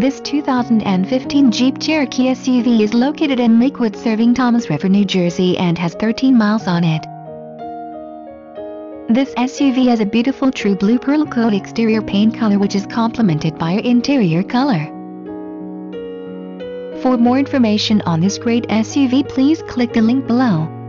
This 2015 Jeep Cherokee SUV is located in Lakewood serving Toms River, New Jersey and has 13 miles on it. This SUV has a beautiful true blue pearl coat exterior paint color which is complemented by interior color. For more information on this great SUV please click the link below.